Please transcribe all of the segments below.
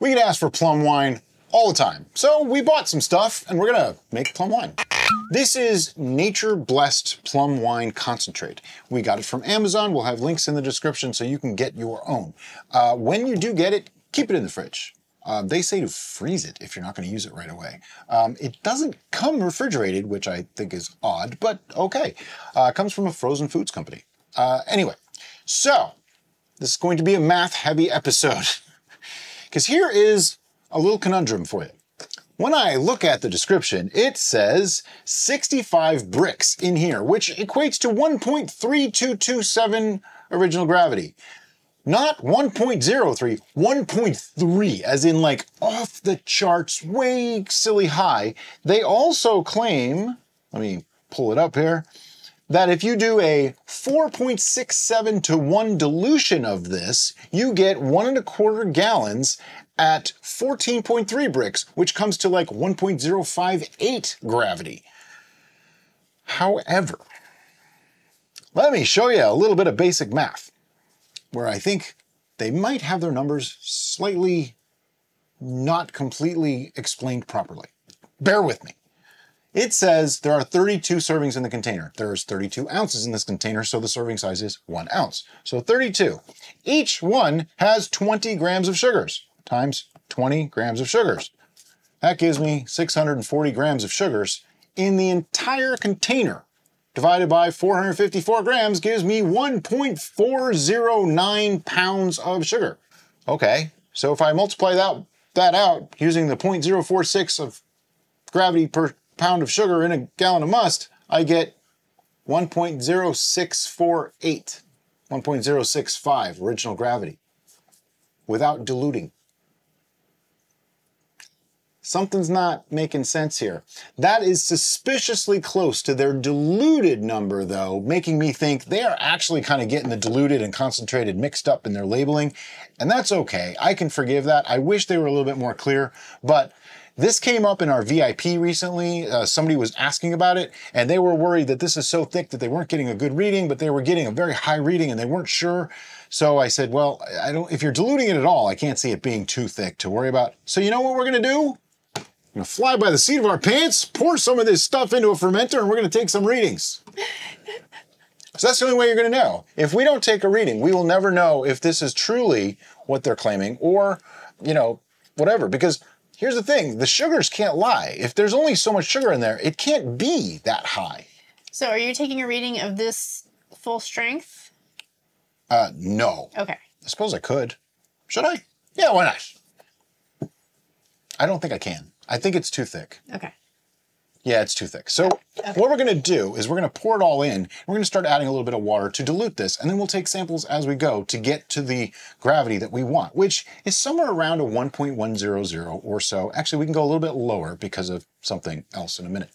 We get asked for plum wine all the time. So we bought some stuff and we're gonna make plum wine. This is Nature Blessed Plum Wine Concentrate. We got it from Amazon. We'll have links in the description so you can get your own. Uh, when you do get it, keep it in the fridge. Uh, they say to freeze it if you're not going to use it right away. Um, it doesn't come refrigerated, which I think is odd, but okay. Uh, comes from a frozen foods company. Uh, anyway, so this is going to be a math heavy episode. Because here is a little conundrum for you. When I look at the description, it says 65 Brix in here, which equates to 1.3227 original gravity. Not 1.03, 1.3, as in like off the charts, way silly high. They also claim, let me pull it up here, that if you do a 4.67 to 1 dilution of this, you get one and a quarter gallons at 14.3 Brix, which comes to like 1.058 gravity. However, let me show you a little bit of basic math where I think they might have their numbers slightly not completely explained properly. Bear with me. It says there are 32 servings in the container. There's 32 ounces in this container, so the serving size is one ounce. So 32. Each one has 20 grams of sugars times 20 grams of sugars. That gives me 640 grams of sugars in the entire container. Divided by 454 grams gives me 1.409 pounds of sugar. Okay, so if I multiply that, that out using the 0.046 of gravity per pound of sugar in a gallon of must, I get 1.0648, 1.065 original gravity without diluting. Something's not making sense here. That is suspiciously close to their diluted number, though, making me think they are actually kind of getting the diluted and concentrated mixed up in their labeling. And that's okay. I can forgive that. I wish they were a little bit more clear, but this came up in our VIP recently. Uh, somebody was asking about it, and they were worried that this is so thick that they weren't getting a good reading, but they were getting a very high reading and they weren't sure. So I said, well, I don't, if you're diluting it at all, I can't see it being too thick to worry about. So you know what we're going to do? I'm gonna fly by the seat of our pants, pour some of this stuff into a fermenter, and we're gonna take some readings. so that's the only way you're gonna know. If we don't take a reading, we will never know if this is truly what they're claiming or, you know, whatever. Because here's the thing the sugars can't lie. If there's only so much sugar in there, it can't be that high. So are you taking a reading of this full strength? Uh, no. Okay. I suppose I could. Should I? Yeah, why not? I don't think I can. I think it's too thick. Okay. Yeah, it's too thick. So okay. what we're gonna do is we're gonna pour it all in. We're gonna start adding a little bit of water to dilute this, and then we'll take samples as we go to get to the gravity that we want, which is somewhere around a 1.100 or so. Actually, we can go a little bit lower because of something else in a minute.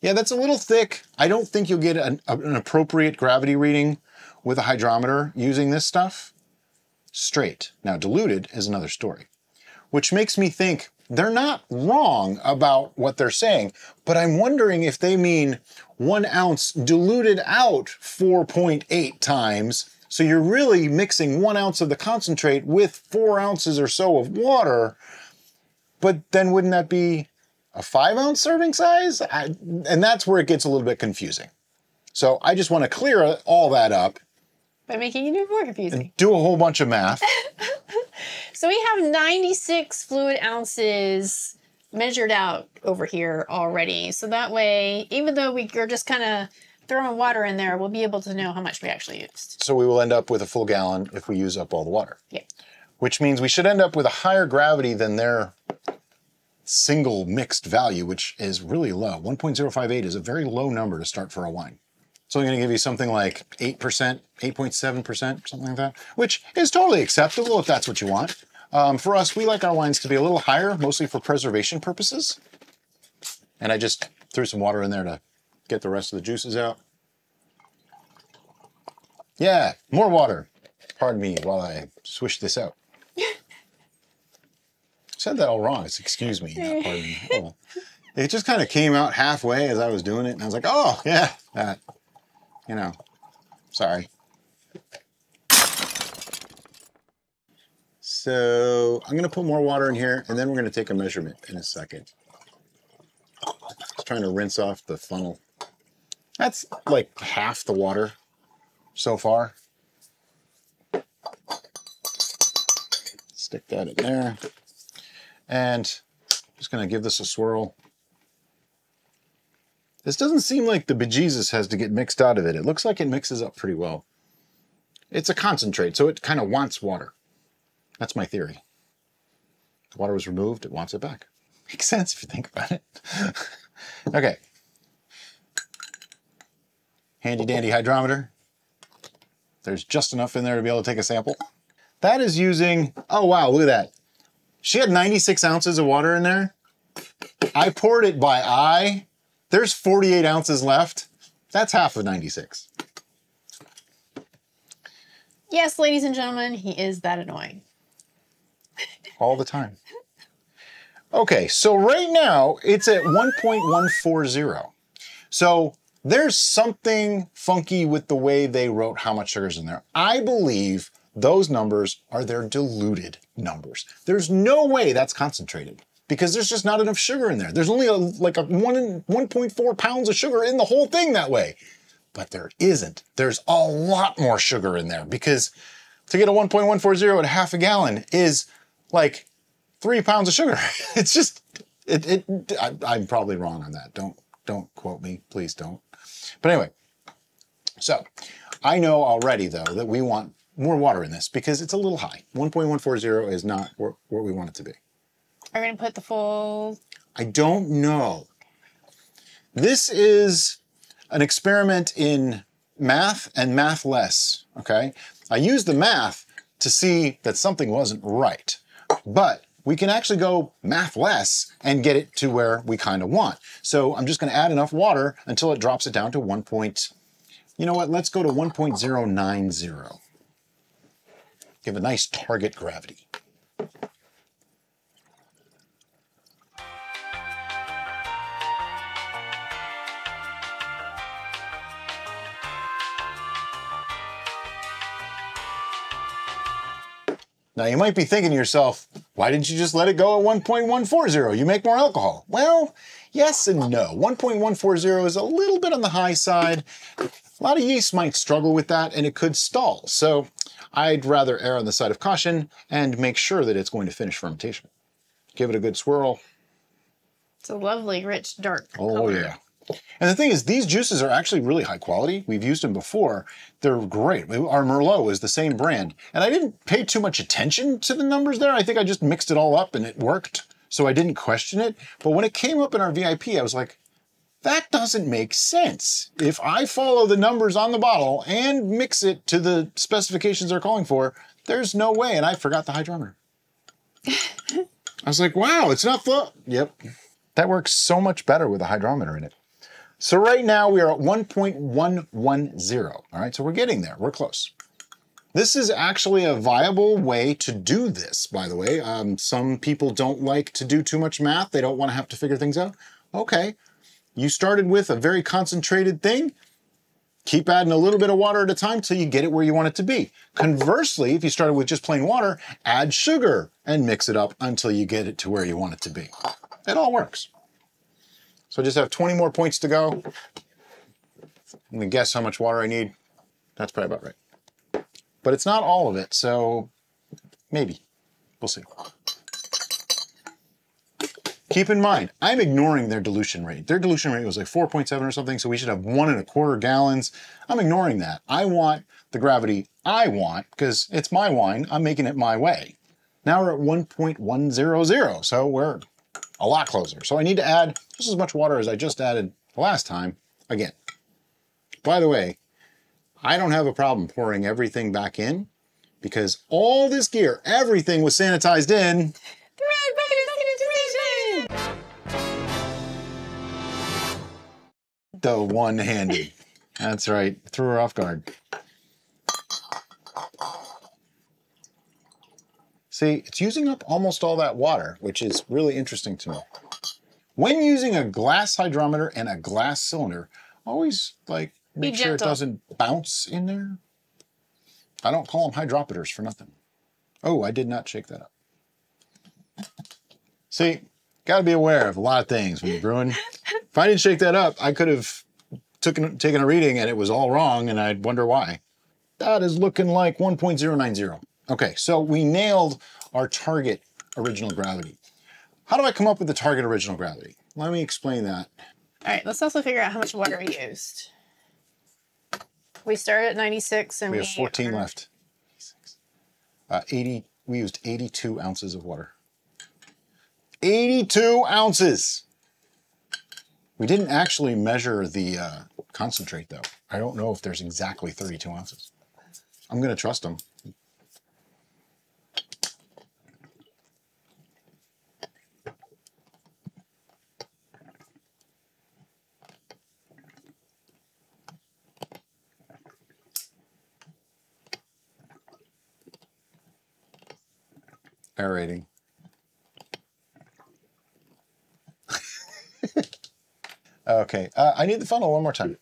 Yeah, that's a little thick. I don't think you'll get an, an appropriate gravity reading with a hydrometer using this stuff straight. Now, diluted is another story which makes me think they're not wrong about what they're saying, but I'm wondering if they mean one ounce diluted out 4.8 times. So you're really mixing one ounce of the concentrate with four ounces or so of water. But then wouldn't that be a five ounce serving size? I, and that's where it gets a little bit confusing. So I just want to clear all that up. By making it even more confusing. do a whole bunch of math. So we have 96 fluid ounces measured out over here already. So that way, even though we are just kind of throwing water in there, we'll be able to know how much we actually used. So we will end up with a full gallon if we use up all the water. Yeah. Which means we should end up with a higher gravity than their single mixed value, which is really low. 1.058 is a very low number to start for a wine. It's only going to give you something like 8%, 8.7%, something like that, which is totally acceptable if that's what you want. Um, for us, we like our wines to be a little higher, mostly for preservation purposes. And I just threw some water in there to get the rest of the juices out. Yeah, more water. Pardon me while I swish this out. said that all wrong. It's excuse me, not pardon me. Oh. It just kind of came out halfway as I was doing it, and I was like, oh, yeah, that. You know, sorry. So I'm gonna put more water in here and then we're gonna take a measurement in a second. Just trying to rinse off the funnel. That's like half the water so far. Stick that in there. And just gonna give this a swirl. This doesn't seem like the bejesus has to get mixed out of it. It looks like it mixes up pretty well. It's a concentrate, so it kind of wants water. That's my theory. The water was removed, it wants it back. Makes sense if you think about it. okay. Handy dandy hydrometer. There's just enough in there to be able to take a sample. That is using, oh wow, look at that. She had 96 ounces of water in there. I poured it by eye. There's 48 ounces left. That's half of 96. Yes, ladies and gentlemen, he is that annoying. all the time. Okay, so right now it's at 1.140. So there's something funky with the way they wrote how much sugar's in there. I believe those numbers are their diluted numbers. There's no way that's concentrated because there's just not enough sugar in there. There's only a, like a one 1.4 pounds of sugar in the whole thing that way. But there isn't. There's a lot more sugar in there because to get a 1.140 at half a gallon is like three pounds of sugar. It's just, it, it I, I'm probably wrong on that. Don't, don't quote me. Please don't. But anyway, so I know already though that we want more water in this because it's a little high. 1.140 is not where we want it to be. Are we gonna put the full? I don't know. This is an experiment in math and math less, okay? I used the math to see that something wasn't right, but we can actually go math less and get it to where we kind of want. So I'm just gonna add enough water until it drops it down to one point, you know what, let's go to 1.090. Give a nice target gravity. Now you might be thinking to yourself, why didn't you just let it go at 1.140? You make more alcohol. Well, yes and no. 1.140 is a little bit on the high side. A lot of yeast might struggle with that and it could stall. So I'd rather err on the side of caution and make sure that it's going to finish fermentation. Give it a good swirl. It's a lovely, rich, dark color. Oh color. yeah. And the thing is, these juices are actually really high quality. We've used them before. They're great. Our Merlot is the same brand. And I didn't pay too much attention to the numbers there. I think I just mixed it all up and it worked. So I didn't question it. But when it came up in our VIP, I was like, that doesn't make sense. If I follow the numbers on the bottle and mix it to the specifications they're calling for, there's no way. And I forgot the hydrometer. I was like, wow, it's not full. Yep. That works so much better with a hydrometer in it. So right now we are at 1.110. All right, so we're getting there. We're close. This is actually a viable way to do this, by the way. Um, some people don't like to do too much math. They don't want to have to figure things out. Okay, you started with a very concentrated thing. Keep adding a little bit of water at a time till you get it where you want it to be. Conversely, if you started with just plain water, add sugar and mix it up until you get it to where you want it to be. It all works. So I just have 20 more points to go. I'm gonna guess how much water I need. That's probably about right. But it's not all of it, so maybe. We'll see. Keep in mind, I'm ignoring their dilution rate. Their dilution rate was like 4.7 or something, so we should have one and a quarter gallons. I'm ignoring that. I want the gravity I want, because it's my wine, I'm making it my way. Now we're at 1.100, so we're a lot closer. So I need to add just as much water as I just added last time again. By the way, I don't have a problem pouring everything back in because all this gear, everything was sanitized in. The one-handed. That's right. Threw her off guard. See, it's using up almost all that water, which is really interesting to me. When using a glass hydrometer and a glass cylinder, always like make sure it doesn't bounce in there. I don't call them hydrometers for nothing. Oh, I did not shake that up. See, got to be aware of a lot of things when you're brewing. if I didn't shake that up, I could have taken taken a reading and it was all wrong, and I'd wonder why. That is looking like 1.090. Okay, so we nailed our target original gravity. How do I come up with the target original gravity? Let me explain that. All right, let's also figure out how much water we used. We started at 96 and We we, have 14 are- left. Uh, 80, we used 82 ounces of water. 82 ounces! We didn't actually measure the uh, concentrate though. I don't know if there's exactly 32 ounces. I'm gonna trust them. Aerating. okay, uh, I need the funnel one more time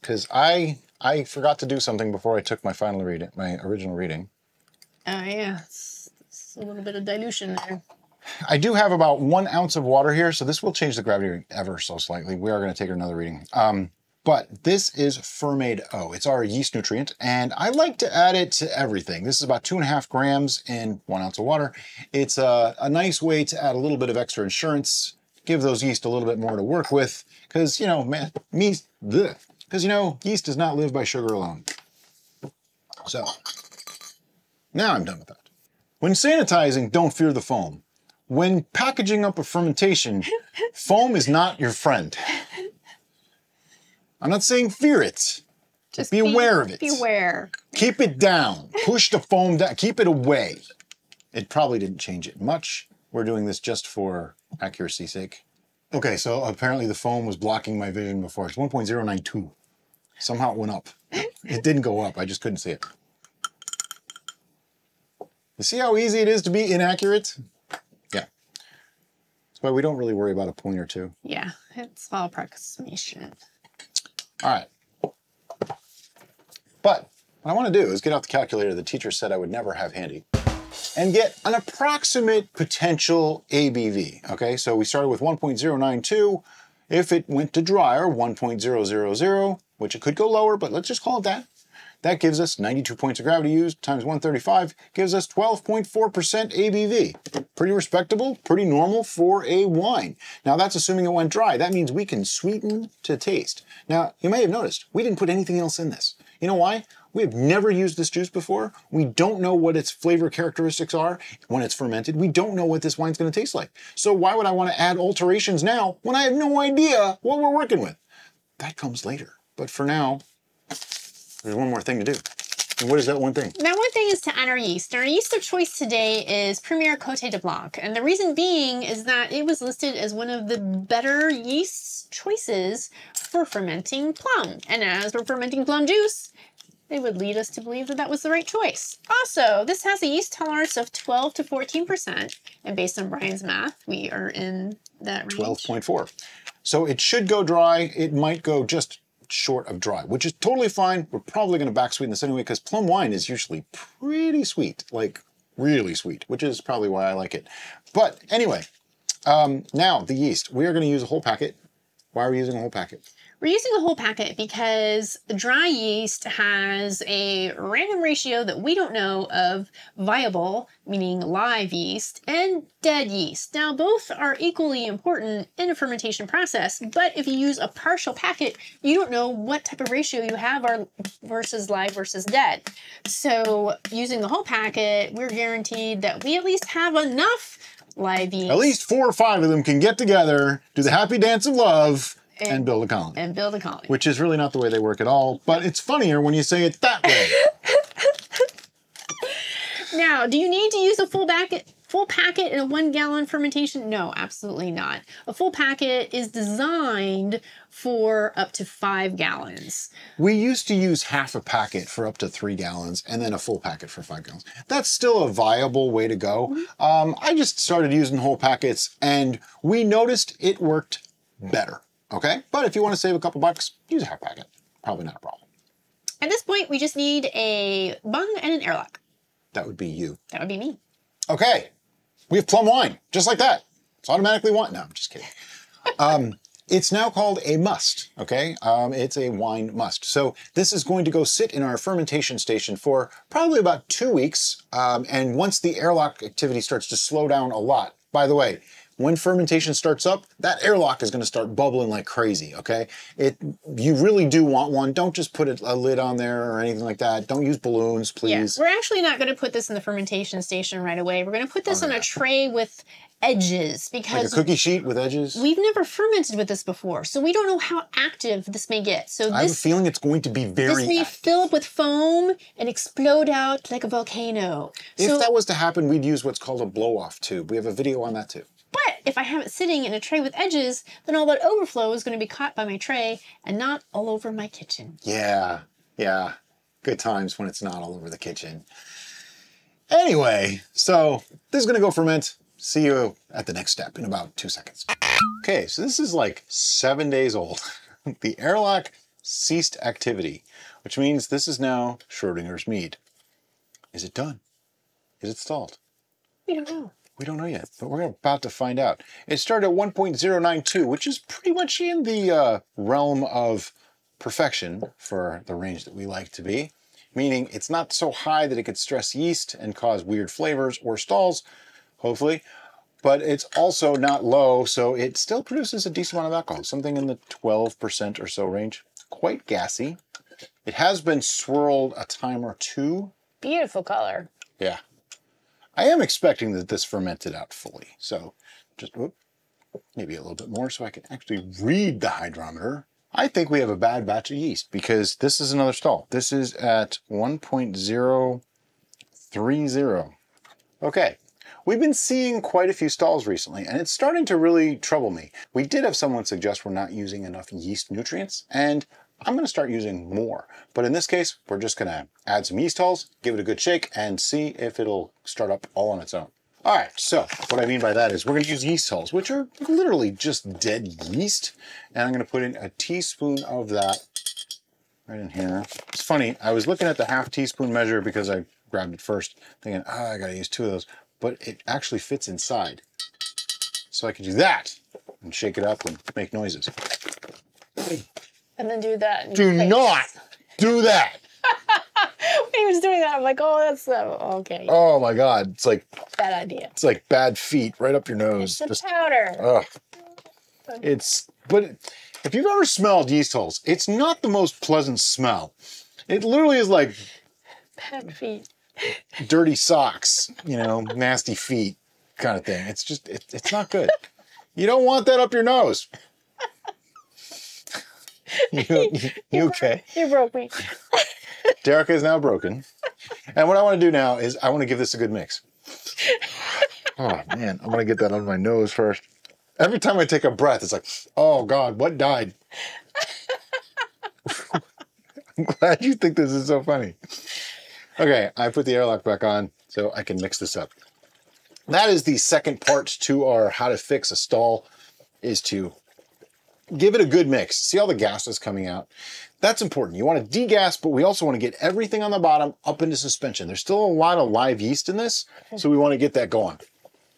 because I I forgot to do something before I took my final reading, my original reading. Oh yeah, it's, it's a little bit of dilution there. I do have about one ounce of water here, so this will change the gravity ever so slightly. We are going to take another reading. Um, but this is Fermaid O. It's our yeast nutrient, and I like to add it to everything. This is about two and a half grams in one ounce of water. It's a, a nice way to add a little bit of extra insurance, give those yeast a little bit more to work with, because, you know, man, me, because, you know, yeast does not live by sugar alone. So, now I'm done with that. When sanitizing, don't fear the foam. When packaging up a fermentation, foam is not your friend. I'm not saying fear it. Just Be aware of it. Be aware. Keep it down. Push the foam down. Keep it away. It probably didn't change it much. We're doing this just for accuracy's sake. Okay, so apparently the foam was blocking my vision before. It's 1.092. Somehow it went up. It didn't go up. I just couldn't see it. You see how easy it is to be inaccurate? Yeah. That's why we don't really worry about a point or two. Yeah, it's all approximation. All right. But what I want to do is get out the calculator the teacher said I would never have handy and get an approximate potential ABV. Okay, so we started with 1.092. If it went to dryer, 1.000, which it could go lower, but let's just call it that. That gives us 92 points of gravity used times 135 gives us 12.4% ABV. Pretty respectable, pretty normal for a wine. Now that's assuming it went dry. That means we can sweeten to taste. Now you may have noticed we didn't put anything else in this. You know why? We have never used this juice before. We don't know what its flavor characteristics are when it's fermented. We don't know what this wine's going to taste like. So why would I want to add alterations now when I have no idea what we're working with? That comes later. But for now, there's one more thing to do. And what is that one thing? Now, one thing is to add our yeast. Our yeast of choice today is Premier Cote des Blancs. And the reason being is that it was listed as one of the better yeast choices for fermenting plum. And as we're fermenting plum juice, they would lead us to believe that that was the right choice. Also, this has a yeast tolerance of 12 to 14%. And based on Brian's math, we are in that range. 12.4. So it should go dry. It might go just short of dry, which is totally fine. We're probably going to back sweeten this anyway because plum wine is usually pretty sweet, like really sweet, which is probably why I like it. But anyway, um, now the yeast. We are going to use a whole packet. Why are we using a whole packet? We're using a whole packet because dry yeast has a random ratio that we don't know of viable, meaning live yeast, and dead yeast. Now, both are equally important in a fermentation process, but if you use a partial packet, you don't know what type of ratio you have are versus live versus dead. So, using the whole packet, we're guaranteed that we at least have enough live yeast At least four or five of them can get together, do the happy dance of love, and, build a colony. and build a colony. which is really not the way they work at all, but it's funnier when you say it that way. Now, do you need to use a full packet? Full packet in a one gallon fermentation? No, absolutely not. A full packet is designed for up to five gallons. We used to use half a packet for up to three gallons and then a full packet for five gallons. That's still a viable way to go. Um, I just started using whole packets and we noticed it worked better. Okay. But if you want to save a couple bucks, use a half packet. Probably not a problem. At this point, we just need a bung and an airlock. That would be you. That would be me. Okay, we have plum wine, just like that. It's automatically wine. No, I'm just kidding. Um, it's now called a must, okay? Um, it's a wine must. So this is going to go sit in our fermentation station for probably about two weeks. Um, and once the airlock activity starts to slow down a lot, by the way, when fermentation starts up, that airlock is going to start bubbling like crazy, okay? It you really do want one. Don't just put a, a lid on there or anything like that. Don't use balloons, please. Yeah, we're actually not going to put this in the fermentation station right away. We're going to put this Oh, on yeah. a tray with edges Like a because cookie sheet with edges. we've never fermented with this before, so we don't know how active this may get. So I have a this feeling it's going to be very this may active. fill up with foam and explode out like a volcano. If so, that was to happen, we'd use what's called a blow-off tube. We have a video on that too. If I have it sitting in a tray with edges, then all that overflow is going to be caught by my tray and not all over my kitchen. Yeah, yeah. Good times when it's not all over the kitchen. Anyway, so this is gonna go ferment. See you at the next step in about two seconds. Okay, so this is like seven days old. the airlock ceased activity, which means this is now Schrodinger's mead. Is it done? Is it stalled? We don't know. We don't know yet, but we're about to find out. It started at 1.092, which is pretty much in the uh, realm of perfection for the range that we like to be, meaning it's not so high that it could stress yeast and cause weird flavors or stalls, hopefully, but it's also not low, so it still produces a decent amount of alcohol, something in the 12% or so range. Quite gassy. It has been swirled a time or two Beautiful color. yeah. I am expecting that this fermented out fully. So just whoop, maybe a little bit more so I can actually read the hydrometer. I think we have a bad batch of yeast because this is another stall. This is at 1.030. Okay. We've been seeing quite a few stalls recently, and it's starting to really trouble me. We did have someone suggest we're not using enough yeast nutrients, and I'm going to start using more. But in this case, we're just going to add some yeast hulls, give it a good shake, and see if it'll start up all on its own. All right, so what I mean by that is we're going to use yeast hulls, which are literally just dead yeast. And I'm going to put in a teaspoon of that right in here. It's funny, I was looking at the half teaspoon measure because I grabbed it first, thinking, oh, I got to use two of those. But it actually fits inside. So I can do that and shake it up and make noises. And then do that. Do not do that. When he was doing that, I'm like, oh, that's uh, okay. Oh my God. It's like, Bad idea. it's like bad feet right up your nose. It's Just, powder. ugh. It's, but if you've ever smelled yeast hulls, it's not the most pleasant smell. It literally is like Bad feet. dirty socks, you know, nasty feet kind of thing. It's just, it, it's not good. You don't want that up your nose. you, you, you okay? You broke me. Derica is now broken. And what I want to do now is I want to give this a good mix. Oh man, I'm gonna get that on my nose first. Every time I take a breath, it's like, oh God, what died? I'm glad you think this is so funny. Okay, I put the airlock back on so I can mix this up. That is the second part to our how to fix a stall is to give it a good mix. See all the gases coming out? That's important. You want to degas, but we also want to get everything on the bottom up into suspension. There's still a lot of live yeast in this, so we want to get that going.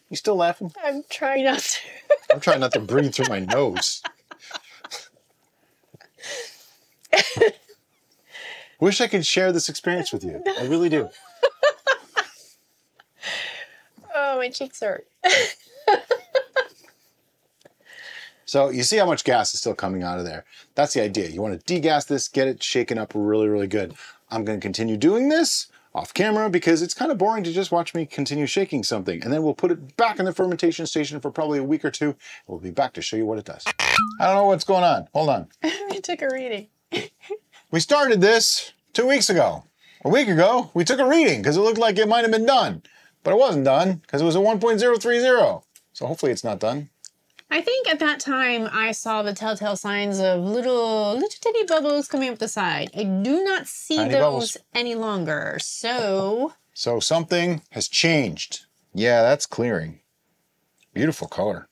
You still laughing? I'm trying not to. I'm trying not to breathe through my nose. Wish I could share this experience with you. I really do. Oh, my cheeks hurt. So you see how much gas is still coming out of there. That's the idea. You want to degas this, get it shaken up really, really good. I'm going to continue doing this off camera because it's kind of boring to just watch me continue shaking something. And then we'll put it back in the fermentation station for probably a week or two. We'll be back to show you what it does. I don't know what's going on. Hold on. I took a reading. We started this two weeks ago. A week ago, we took a reading because it looked like it might have been done, but it wasn't done because it was a 1.030. So hopefully it's not done. I think at that time I saw the telltale signs of little little titty bubbles coming up the side. I do not see Tiny those bubbles. any longer. So So something has changed. Yeah, that's clearing. Beautiful color.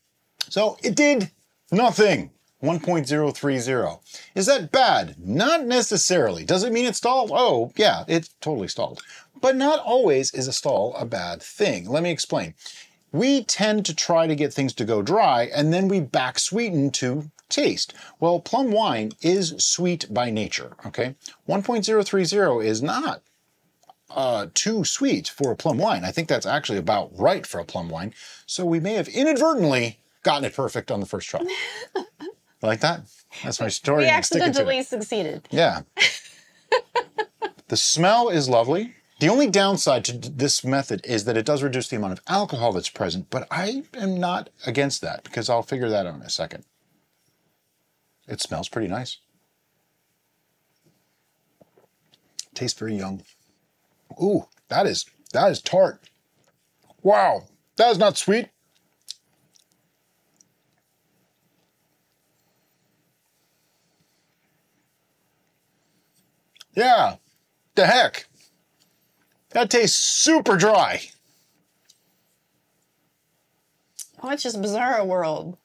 So it did nothing. 1.030. Is that bad? Not necessarily. Does it mean it stalled? Oh, yeah, it totally stalled. But not always is a stall a bad thing. Let me explain. We tend to try to get things to go dry and then we back sweeten to taste. Well, plum wine is sweet by nature, okay? 1.030 is not uh, too sweet for a plum wine. I think that's actually about right for a plum wine. So we may have inadvertently gotten it perfect on the first try. like that? That's my story. We and I'm sticking to it. accidentally succeeded. Yeah. the smell is lovely. The only downside to this method is that it does reduce the amount of alcohol that's present, but I am not against that because I'll figure that out in a second. It smells pretty nice. Tastes very young. Ooh, that is that is tart. Wow, that is not sweet. Yeah, the heck. That tastes super dry. Oh, it's just bizarre world.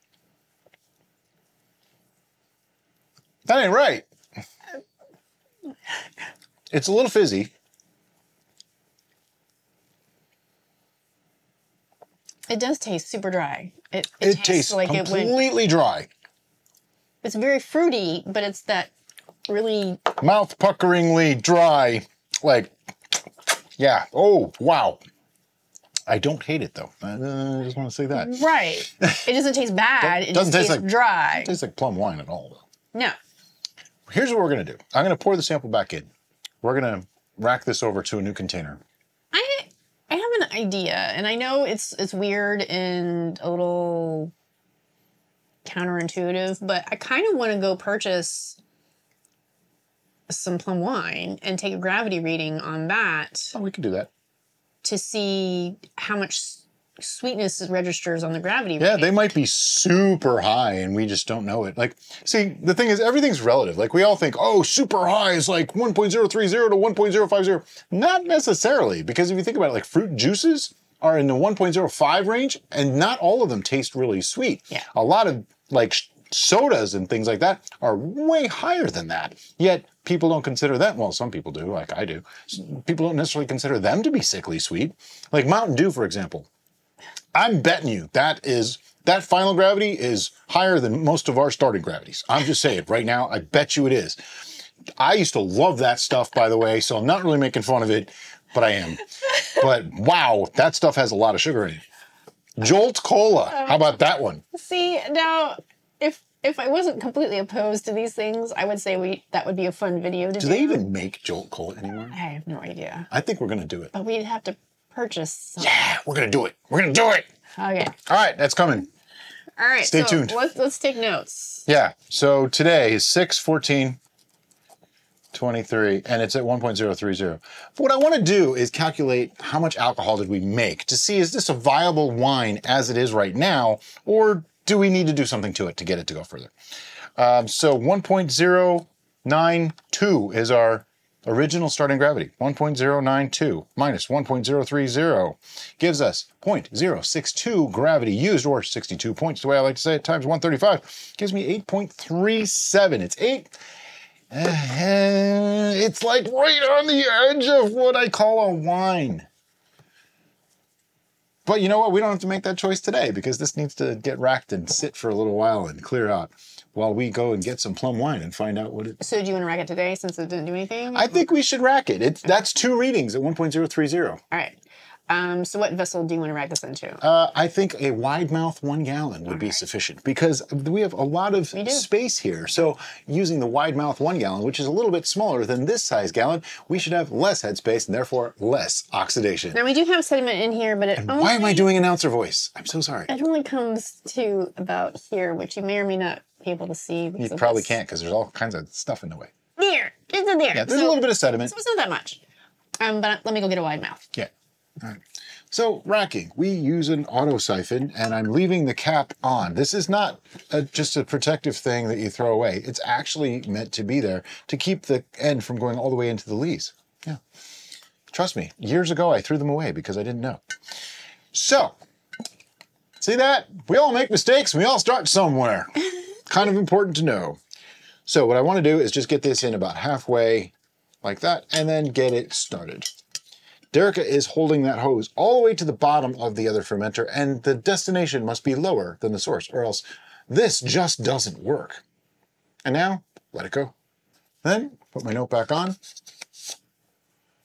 That ain't right. It's a little fizzy. It does taste super dry. It, It, tastes like it went. completely dry. It's very fruity, but it's that really Mouth puckeringly dry. Like, yeah. Oh, wow. I don't hate it though. Uh, I just want to say that. Right. It doesn't taste bad. It Doesn't taste like- dry. It tastes like plum wine at all though. No. Here's what we're gonna do. I'm gonna pour the sample back in. We're gonna rack this over to a new container. I I have an idea, and I know it's it's weird and a little counterintuitive, but I kind of want to go purchase some plum wine and take a gravity reading on that Oh, we can do that. to see how much sweetness registers on the gravity Yeah, they might be super high and we just don't know it. Like, see, the thing is, everything's relative. Like, we all think, oh, super high is like 1.030 to 1.050. Not necessarily, because if you think about it, like fruit juices are in the 1.05 range and not all of them taste really sweet. Yeah. A lot of like sodas and things like that are way higher than that. Yet people don't consider them, well, some people do, like I do. People don't necessarily consider them to be sickly sweet. Like Mountain Dew, for example. I'm betting you that is that final gravity is higher than most of our starting gravities. I'm just saying right now, I bet you it is. I used to love that stuff, by the way, so I'm not really making fun of it, but I am. But wow, that stuff has a lot of sugar in it. Jolt Cola. Um, How about that one? See now, if if I wasn't completely opposed to these things, I would say we that would be a fun video to do. Do they even make Jolt Cola anymore? I have no idea, I think we're gonna do it. but we'd have to purchase. Some. Yeah, we're gonna do it. We're gonna do it. Okay. All right, that's coming. All right. Stay so tuned. Let's let's take notes. Yeah. So today is 6 14 23 and it's at 1.030. But what I want to do is calculate how much alcohol did we make to see is this a viable wine as it is right now or do we need to do something to it to get it to go further? Um, so 1.092 is our original starting gravity. 1.092 minus 1.030 gives us 0.062 gravity used, or 62 points, the way I like to say it, times 135 gives me 8.37. It's 8. Uh, it's like right on the edge of what I call a wine. But you know what? We don't have to make that choice today because this needs to get racked and sit for a little while and clear out while we go and get some plum wine and find out what it. So do you want to rack it today since it didn't do anything? I think we should rack it. It's that's two readings at 1.030. All right. Um, so what vessel do you want to rack this into? Uh, I think a wide mouth one gallon would be sufficient because we have a lot of space here. So using the wide mouth one gallon, which is a little bit smaller than this size gallon, we should have less headspace and therefore less oxidation. now we do have sediment in here, but it only, Why am I doing announcer voice? I'm so sorry. it only comes to about here, which you may or may not be able to see. You probably this. can't because there's all kinds of stuff in the way. There, it's in there. Yeah, there's so, a little bit of sediment. so it's not that much. Um, but let me go get a wide mouth. Yeah. All right. So racking, we use an auto siphon and I'm leaving the cap on. This is not a, just a protective thing that you throw away. It's actually meant to be there to keep the end from going all the way into the lees. Yeah. Trust me, years ago I threw them away because I didn't know. So, see that? We all make mistakes we all start somewhere. kind of important to know. So what I want to do is just get this in about halfway like that and then get it started. Derica is holding that hose all the way to the bottom of the other fermenter, and the destination must be lower than the source, or else this just doesn't work. And now, let it go. Then, put my note back on.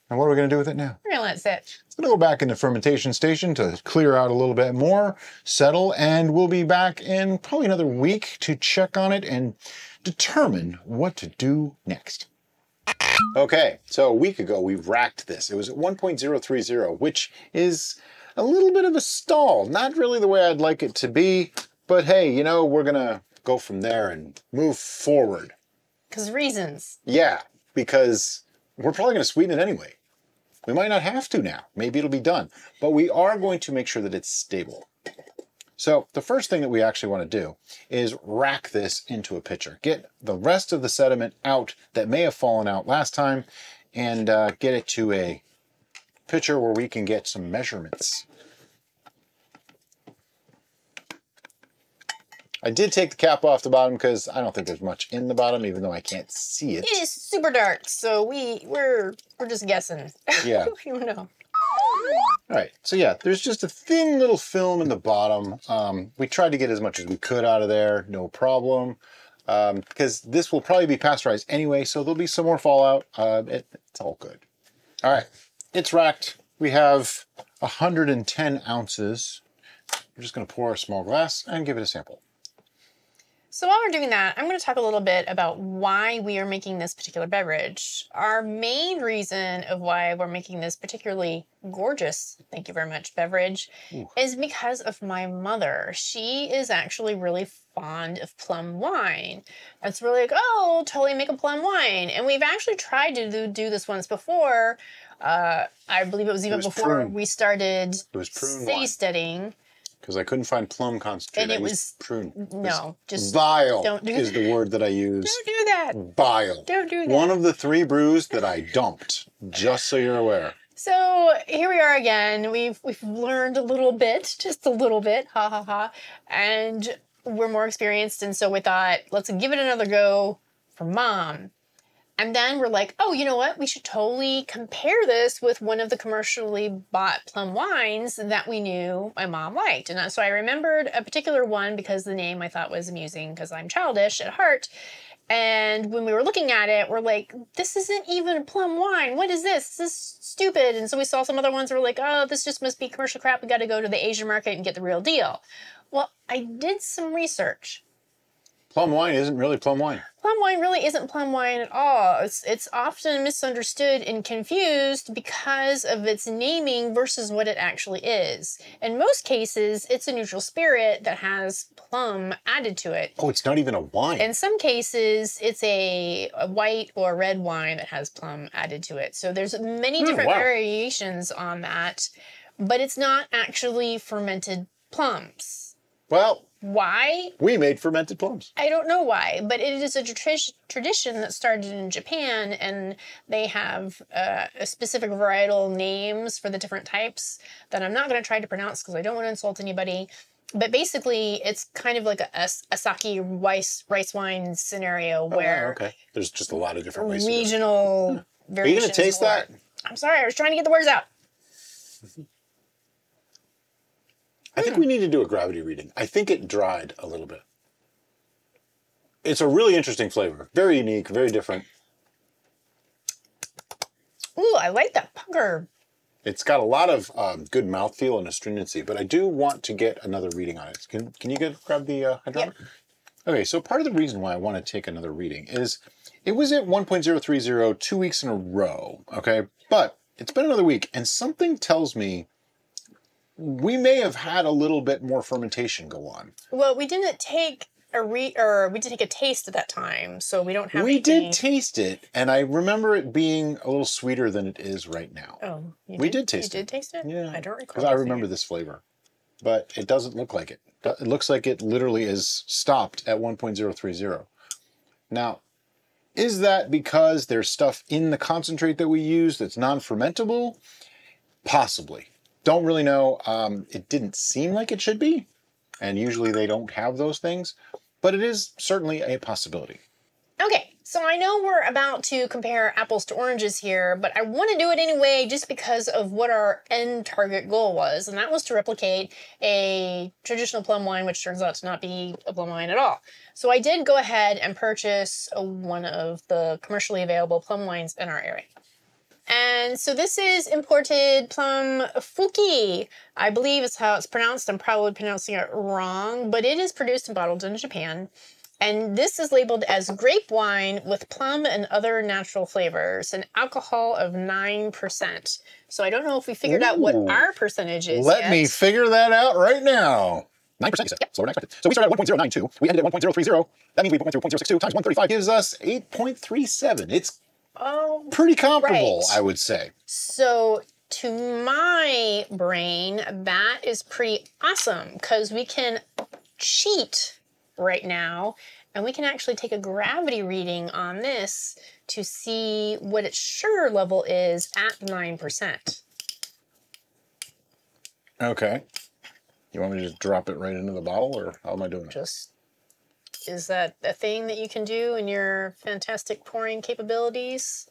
And what are we going to do with it now? We're gonna let it sit. It's going to go back in the fermentation station to clear out a little bit more, settle, and we'll be back in probably another week to check on it and determine what to do next. Okay, so a week ago we racked this. It was at 1.030, which is a little bit of a stall. Not really the way I'd like it to be, but hey, you know, we're going to go from there and move forward. Because reasons. Yeah, because we're probably going to sweeten it anyway. We might not have to now. Maybe it'll be done. But we are going to make sure that it's stable. So the first thing that we actually want to do is rack this into a pitcher. Get the rest of the sediment out that may have fallen out last time and uh, get it to a pitcher where we can get some measurements. I did take the cap off the bottom because I don't think there's much in the bottom, even though I can't see it. It is super dark, so we we're we're just guessing. Yeah. you know. All right, so yeah, there's just a thin little film in the bottom. Um, we tried to get as much as we could out of there, no problem, um, because this will probably be pasteurized anyway, so there'll be some more fallout. Uh, it, it's all good. All right, it's racked. We have 110 ounces. We're just gonna pour a small glass and give it a sample. So while we're doing that, I'm going to talk a little bit about why we are making this particular beverage. Our main reason of why we're making this particularly gorgeous, thank you very much, beverage, Ooh. is because of my mother. She is actually really fond of plum wine. It's really like, oh, totally make a plum wine. And we've actually tried to do, do this once before. Uh, I believe it was even was before prune. we started It city wine studying. Because I couldn't find plum concentrate. And it used was- prune. No, just Vile don't do is the word that I use. don't do that. Bile. Don't do that. One of the three brews that I dumped, just so you're aware. So here we are again. We've we've learned a little bit, just a little bit, ha ha ha, and we're more experienced, and so we thought, let's give it another go for mom. And then we're like, oh, you know what? We should totally compare this with one of the commercially bought plum wines that we knew my mom liked. And so I remembered a particular one because the name I thought was amusing because I'm childish at heart. And when we were looking at it, we're like, this isn't even a plum wine. What is this? This is stupid. And so we saw some other ones We're like, oh, this just must be commercial crap. We got to go to the Asian market and get the real deal. Well, I did some research. Plum wine isn't really plum wine. Plum wine really isn't plum wine at all. It's it's often misunderstood and confused because of its naming versus what it actually is. In most cases, it's a neutral spirit that has plum added to it. Oh, it's not even a wine. In some cases, it's a, a white or red wine that has plum added to it. So there's many Hmm, different wow. variations on that, but it's not actually fermented plums. well, Why? we made fermented plums. I don't know why, but it is a tradi- tradition that started in Japan, and they have uh, a specific varietal names for the different types that I'm not going to try to pronounce because I don't want to insult anybody. But basically, it's kind of like a, a, a sake rice rice wine scenario Oh, where okay. There's just a lot of different ways. to regional Are you gonna taste galore. that? I'm sorry, I was trying to get the words out. I think we need to do a gravity reading. I think it dried a little bit. It's a really interesting flavor. Very unique, very different. Ooh, I like that pucker. It's got a lot of um, good mouthfeel and astringency, but I do want to get another reading on it. Can, can you get grab the uh, hydrometer? Okay, so part of the reason why I want to take another reading is it was at 1.030 two weeks in a row, okay? But it's been another week, and something tells me we may have had a little bit more fermentation go on. Well, we didn't take a re or we did take a taste at that time, so we don't have. We anything- did taste it, and I remember it being a little sweeter than it is right now. Oh, you We did taste you it. You did taste it. Yeah, I don't recall. Because I remember this flavor, but it doesn't look like it. It looks like it literally is stopped at 1.030. Now, is that because there's stuff in the concentrate that we use that's non-fermentable? Possibly. Don't really know. Um, it didn't seem like it should be, and usually they don't have those things, but it is certainly a possibility. Okay, So I know we're about to compare apples to oranges here, but I want to do it anyway just because of what our end target goal was, and that was to replicate a traditional plum wine, which turns out to not be a plum wine at all. So I did go ahead and purchase one of the commercially available plum wines in our area. And so this is imported plum Fu-Ki. I believe is how it's pronounced. I'm probably pronouncing it wrong, but it is produced and bottled in Japan. And this is labeled as grape wine with plum and other natural flavors, an alcohol of 9%. So I don't know if we figured out what our percentage is. Let yet. me figure that out right now. 9% you said. Yep. Slower than expected. So we started at 1.092. We ended at 1.030. That means we went through 0.062 times 135 gives us 8.37. It's Oh, pretty comparable, Right. I would say. so to my brain, that is pretty awesome because we can cheat right now and we can actually take a gravity reading on this to see what its sugar level is at 9%. Okay. You want me to just drop it right into the bottle, or how am I doing it? Just is that a thing that you can do in your fantastic pouring capabilities?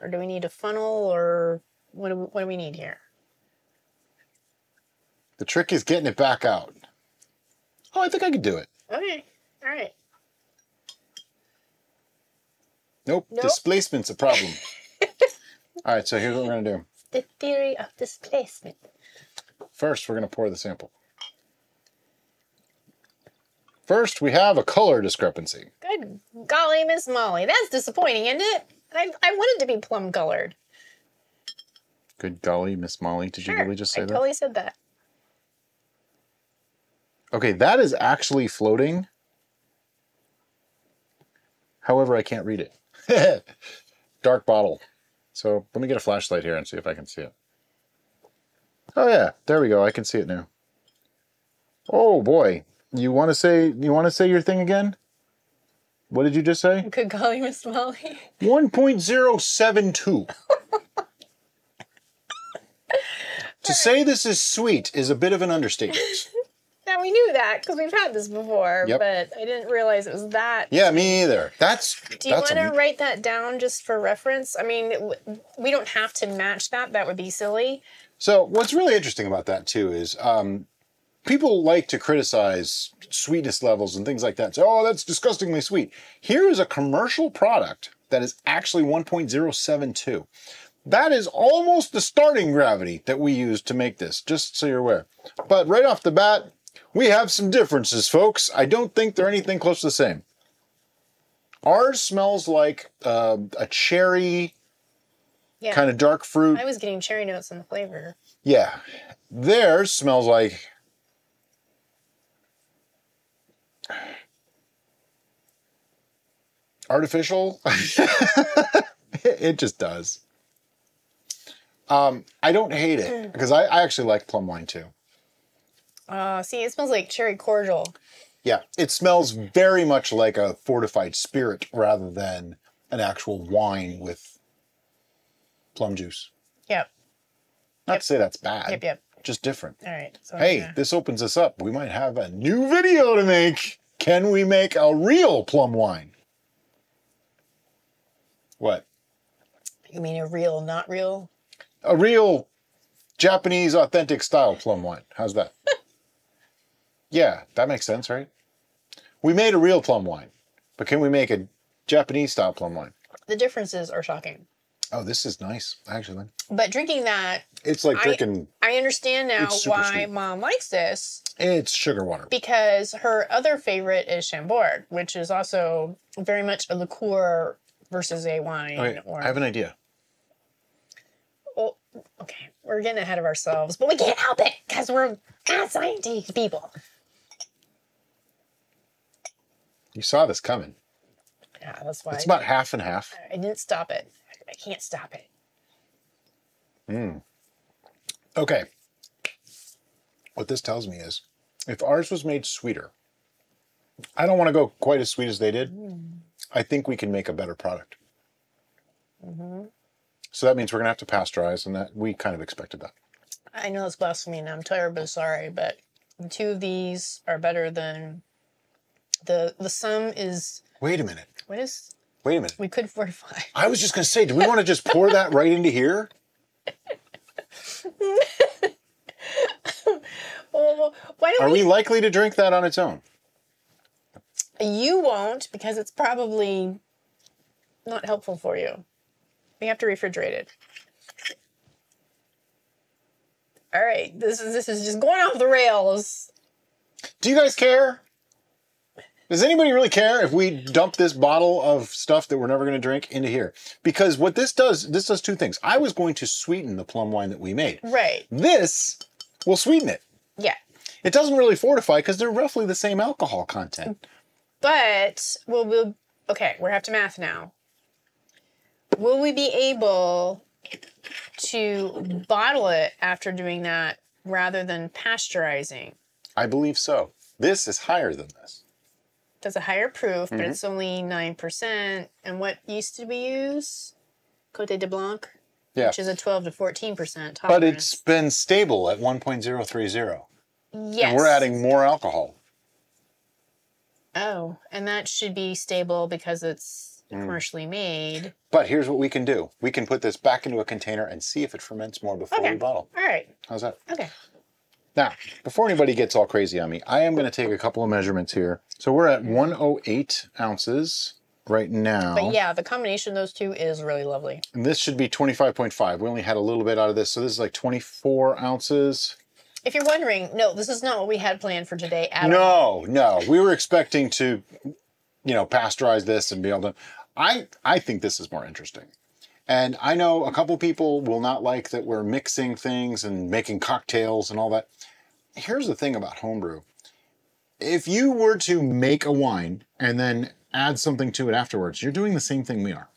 Or do we need a funnel or what do we, what do we need here? The trick is getting it back out. Oh, I think I could do it. Okay. All right. Nope, Nope. displacement's a problem. All right, so here's what we're going to do. The theory of displacement. First, we're going to pour the sample. First, we have a color discrepancy. Good golly, Miss Molly. That's disappointing, isn't it? I, I want it to be plum colored. Good golly, Miss Molly. Did you really just say I that? totally said that. Okay, that is actually floating. However, I can't read it. Dark bottle. So let me get a flashlight here and see if I can see it. Oh yeah, there we go. I can see it now. Oh boy. You want to say you want to say your thing again? What did you just say? Good golly, Miss Molly. 1.072. to say this is sweet is a bit of an understatement. Now we knew that because we've had this before, Yep. but I didn't realize it was that. Yeah, me either. That's Do you want to write that down just for reference? I mean, we don't have to match that. That would be silly. So what's really interesting about that too is um, people like to criticize sweetness levels and things like that. Say, oh, that's disgustingly sweet. Here is a commercial product that is actually 1.072. That is almost the starting gravity that we use to make this, just so you're aware. But right off the bat, we have some differences, folks. I don't think they're anything close to the same. Ours smells like uh, a cherry, Yeah. kind of dark fruit. I was getting cherry notes in the flavor. Yeah. Theirs smells like artificial. it just does. Um, I don't hate it because I, I actually like plum wine too. Uh, see, it smells like cherry cordial. Yeah, it smells very much like a fortified spirit rather than an actual wine with plum juice. Yep. Not to say that's bad, Yep. Yep. just different. All right. So Hey, yeah. this opens us up. We might have a new video to make. Can we make a real plum wine? What? you mean a real, not real? A real Japanese authentic style plum wine. How's that? yeah, that makes sense, right? We made a real plum wine, but can we make a Japanese style plum wine? The differences are shocking. Oh, this is nice, actually. But drinking that, It's like drinking, I understand now why sweet. mom likes this it's sugar water. because her other favorite is Chambord, which is also very much a liqueur versus a wine. Okay, or I have an idea. Oh, okay, we're getting ahead of ourselves, but we can't help it because we're not scientific people. You saw this coming. Yeah, that's why It's about half and half. I didn't stop it. I can't stop it. Hmm. Okay. What this tells me is if ours was made sweeter, I don't want to go quite as sweet as they did. I think we can make a better product. Mm-hmm. So that means we're going to have to pasteurize, and that we kind of expected that. I know it's blasphemy, and I'm terribly sorry, but two of these are better than the the sum is Wait a minute. what is Wait a minute. We could fortify. I was just going to say, do we want to just pour that right into here? Well, why don't Are we? we likely to drink that on its own? You won't because it's probably not helpful for you. We have to refrigerate it. All right, this is this is just going off the rails. Do you guys care? Does anybody really care if we dump this bottle of stuff that we're never going to drink into here? Because what this does, this does two things. I was going to sweeten the plum wine that we made. Right. This will sweeten it. Yeah. It doesn't really fortify because they're roughly the same alcohol content. But will we okay, we have to math now. Will we be able to bottle it after doing that rather than pasteurizing? I believe so. This is higher than this. That's a higher proof, Mm-hmm. but it's only 9%. And what yeast did we use? Cote de Blanc, Yeah. which is a 12 to 14% tolerance. But it's been stable at 1.030. yes. And we're adding more alcohol. Oh, and that should be stable because it's Mm. commercially made. But here's what we can do. We can put this back into a container and see if it ferments more before Okay. we bottle. All right. How's that? Okay. Now, before anybody gets all crazy on me, I am going to take a couple of measurements here. So we're at 108 ounces right now. But yeah, the combination of those two is really lovely. And this should be 25.5. We only had a little bit out of this. So this is like 24 ounces. If you're wondering, no, this is not what we had planned for today at all. No, no. We were expecting to, you know, pasteurize this and be able to. I, I think this is more interesting. And I know a couple people will not like that we're mixing things and making cocktails and all that. Here's the thing about homebrew. If you were to make a wine and then add something to it afterwards, you're doing the same thing we are.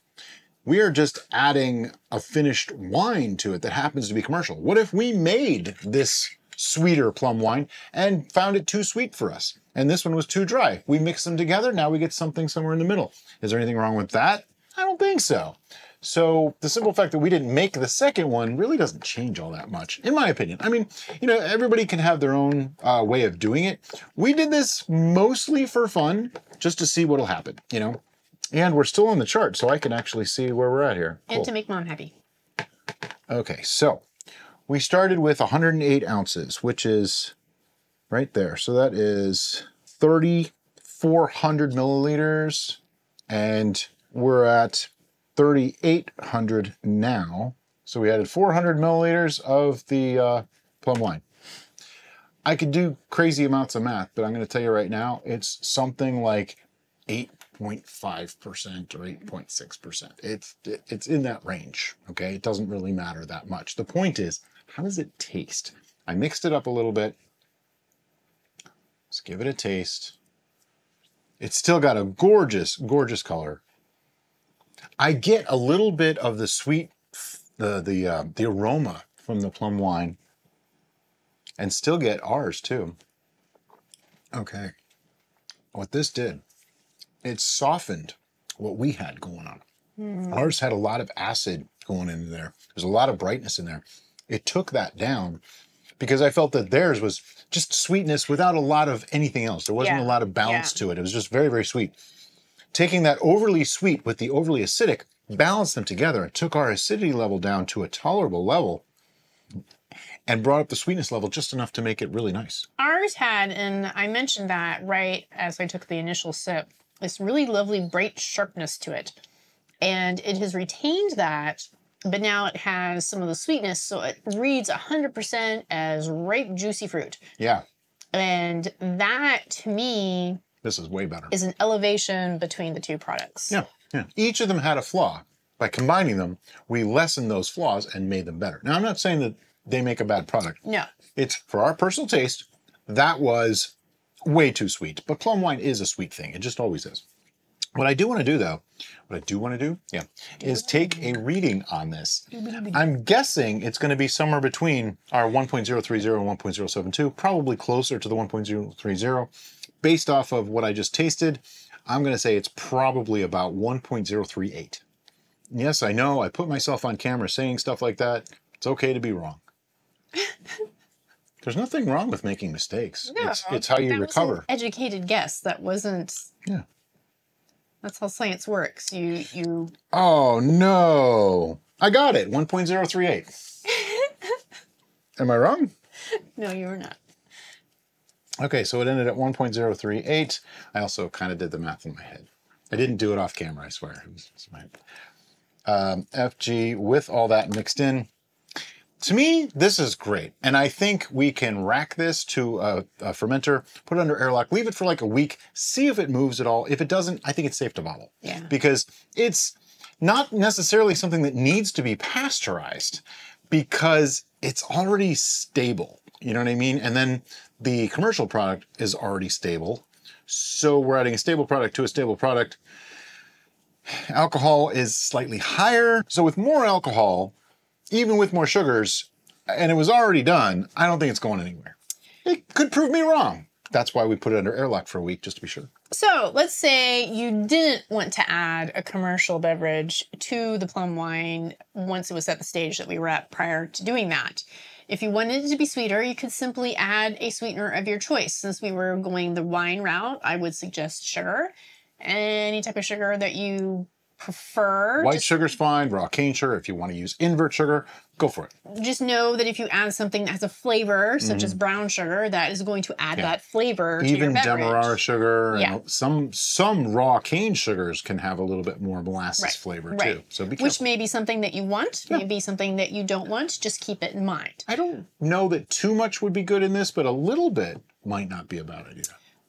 We are just adding a finished wine to it that happens to be commercial. What if we made this sweeter plum wine and found it too sweet for us? And this one was too dry. We mix them together, now we get something somewhere in the middle. Is there anything wrong with that? I don't think so. So the simple fact that we didn't make the second one really doesn't change all that much, in my opinion. I mean, you know, everybody can have their own uh, way of doing it. We did this mostly for fun, just to see what'll happen, you know. And we're still on the chart, so I can actually see where we're at here. And to make mom happy. Okay, so we started with 108 ounces, which is right there. So that is 3,400 milliliters, and we're at 3,800 now. So we added 400 milliliters of the uh, plum wine. I could do crazy amounts of math, but I'm going to tell you right now, it's something like 8.5% or 8.6%. It's it's in that range, okay? It doesn't really matter that much. The point is, how does it taste? I mixed it up a little bit. Let's give it a taste. It's still got a gorgeous, gorgeous color. I get a little bit of the sweet, the the uh, the aroma from the plum wine, and still get ours too. Okay, what this did, it softened what we had going on. Ours had a lot of acid going in there. There's a lot of brightness in there. It took that down because I felt that theirs was just sweetness without a lot of anything else. There wasn't Yeah. a lot of balance Yeah. to it. It was just very, very sweet. Taking that overly sweet with the overly acidic, balanced them together and took our acidity level down to a tolerable level and brought up the sweetness level just enough to make it really nice. Ours had, and I mentioned that right as I took the initial sip, this really lovely bright sharpness to it. And it has retained that, but now it has some of the sweetness, so it reads 100% as ripe, juicy fruit. Yeah, And that, to me, this is way better. is an elevation between the two products. Yeah, yeah. Each of them had a flaw. By combining them, we lessened those flaws and made them better. Now, I'm not saying that they make a bad product. No. It's for our personal taste, that was way too sweet. But plum wine is a sweet thing. It just always is. What I do want to do though, what I do want to do, yeah, is take a reading on this. I'm guessing it's going to be somewhere between our 1.030 and 1.072, probably closer to the 1.030. Based off of what I just tasted, I'm going to say it's probably about 1.038. Yes, I know, I put myself on camera saying stuff like that. It's okay to be wrong. There's nothing wrong with making mistakes. No, it's, it's how you that was an recover. educated guess. That wasn't. Yeah. That's how science works. You you Oh no. I got it. 1.038. Am I wrong? no, you were not. Okay, so it ended at 1.038. I also kind of did the math in my head. I didn't do it off camera, I swear. It was, it was my, um, FG with all that mixed in. To me, this is great. And I think we can rack this to a, a fermenter, put it under airlock, leave it for like a week, see if it moves at all. If it doesn't, I think it's safe to bottle. Yeah. Because it's not necessarily something that needs to be pasteurized because it's already stable. You know what I mean? And then the commercial product is already stable. So we're adding a stable product to a stable product. Alcohol is slightly higher. So with more alcohol, even with more sugars, and it was already done, I don't think it's going anywhere. It could prove me wrong. That's why we put it under airlock for a week, just to be sure. So let's say you didn't want to add a commercial beverage to the plum wine once it was at the stage that we were at prior to doing that. If you wanted it to be sweeter, you could simply add a sweetener of your choice. Since we were going the wine route, I would suggest sugar. Any type of sugar that you prefer. White sugar's fine, raw cane sugar. If you want to use invert sugar, go for it. just know that if you add something that has a flavor, such as brown sugar, that is going to add Mm-hmm. Yeah. that flavor to your Even demerara sugar, and some some raw cane sugars can have a little bit more molasses Right, flavor right. too. So be. Which may be something that you want, maybe something that you don't want. Just keep it in mind. I don't know that too much would be good in this, but a little bit might not be a bad idea.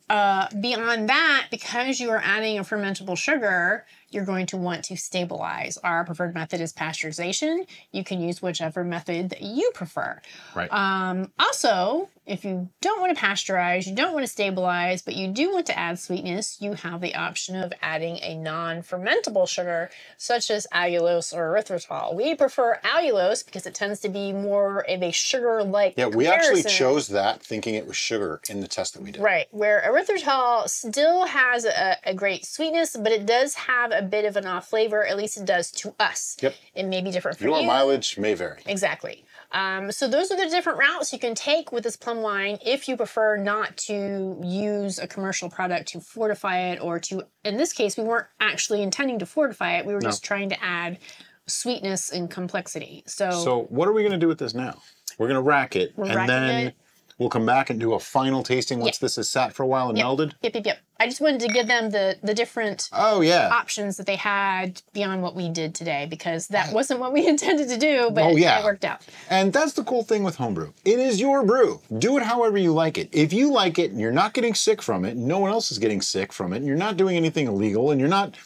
Uh, beyond that, because you are adding a fermentable sugar, you're going to want to stabilize. Our preferred method is pasteurization. You can use whichever method that you prefer. Right. Um, also, if you don't want to pasteurize, you don't want to stabilize, but you do want to add sweetness, you have the option of adding a non-fermentable sugar, such as allulose or erythritol. We prefer allulose because it tends to be more of a sugar-like yeah, we actually chose that thinking it was sugar in the test that we did. Right, where erythritol still has a, a great sweetness, but it does have a bit of an off flavor. At least it does to us. Yep. It may be different for Your you. mileage may vary. Exactly. Um, so those are the different routes you can take with this plum wine if you prefer not to use a commercial product to fortify it or to, in this case, we weren't actually intending to fortify it. We were just trying to add sweetness and complexity. So, So what are we going to do with this now? We're going to rack it, and racking then it. We'll come back and do a final tasting once Yeah. this is sat for a while and Yep. melded. yep, yep, yep. I just wanted to give them the the different Oh yeah. options that they had beyond what we did today because that wasn't what we intended to do, but Oh, yeah. it worked out. And that's the cool thing with homebrew. It is your brew. Do it however you like it. If you like it and you're not getting sick from it, no one else is getting sick from it, and you're not doing anything illegal, and you're not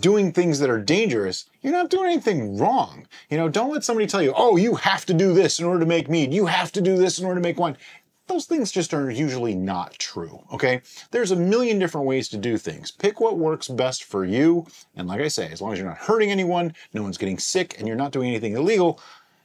doing things that are dangerous, you're not doing anything wrong. You know, don't let somebody tell you, oh, you have to do this in order to make mead. You have to do this in order to make wine. Those things just are usually not true, okay? There's a million different ways to do things. Pick what works best for you. And like I say, as long as you're not hurting anyone, no one's getting sick, and you're not doing anything illegal,